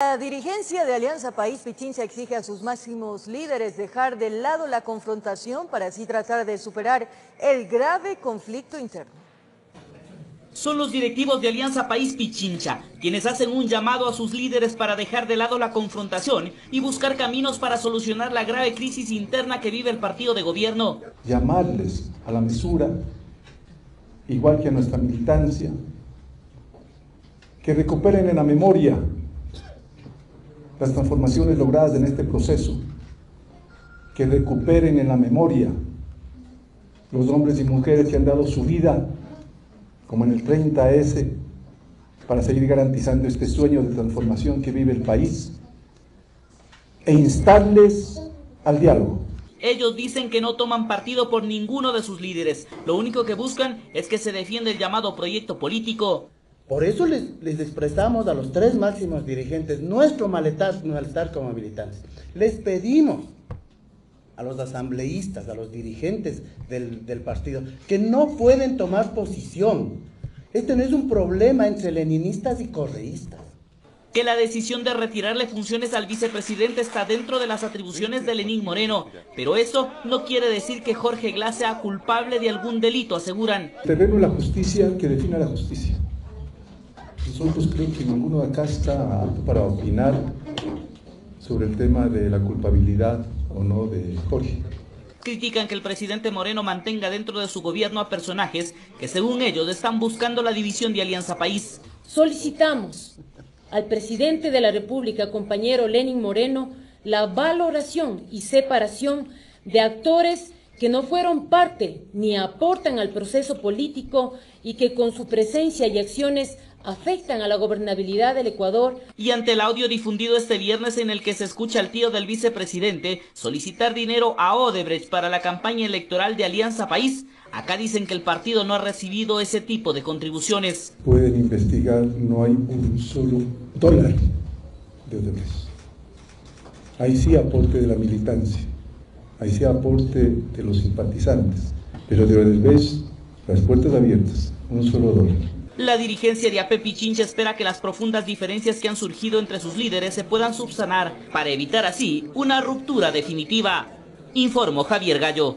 La dirigencia de Alianza País Pichincha exige a sus máximos líderes dejar de lado la confrontación para así tratar de superar el grave conflicto interno. Son los directivos de Alianza País Pichincha quienes hacen un llamado a sus líderes para dejar de lado la confrontación y buscar caminos para solucionar la grave crisis interna que vive el partido de gobierno. Llamarles a la mesura, igual que a nuestra militancia, que recuperen en la memoria las transformaciones logradas en este proceso, que recuperen en la memoria los hombres y mujeres que han dado su vida, como en el 30S, para seguir garantizando este sueño de transformación que vive el país, e instarles al diálogo. Ellos dicen que no toman partido por ninguno de sus líderes. Lo único que buscan es que se defienda el llamado proyecto político por eso les, les, expresamos a los tres máximos dirigentes nuestro malestar, malestar como militantes. Les pedimos a los asambleístas, a los dirigentes del, del, partido, que no pueden tomar posición. Este no es un problema entre leninistas y correístas. Que la decisión de retirarle funciones al vicepresidente está dentro de las atribuciones de Lenín Moreno, pero eso no quiere decir que Jorge Glass sea culpable de algún delito, aseguran. Terreno la justicia que defina la justicia. Nosotros creo que ninguno de acá está apto para opinar sobre el tema de la culpabilidad o no de Jorge. Critican que el presidente Moreno mantenga dentro de su gobierno a personajes que según ellos están buscando la división de Alianza País. Solicitamos al presidente de la República, compañero Lenin Moreno, la valoración y separación de actores que no fueron parte ni aportan al proceso político y que con su presencia y acciones afectan a la gobernabilidad del Ecuador. Y ante el audio difundido este viernes en el que se escucha al tío del vicepresidente solicitar dinero a Odebrecht para la campaña electoral de Alianza País, acá dicen que el partido no ha recibido ese tipo de contribuciones. Pueden investigar, no hay un solo dólar de Odebrecht. Ahí sí aporte de la militancia, ahí sí aporte de los simpatizantes, pero de Odebrecht las puertas abiertas, un solo dólar. La dirigencia de AP Pichincha espera que las profundas diferencias que han surgido entre sus líderes se puedan subsanar para evitar así una ruptura definitiva. Informó Javier Gallo.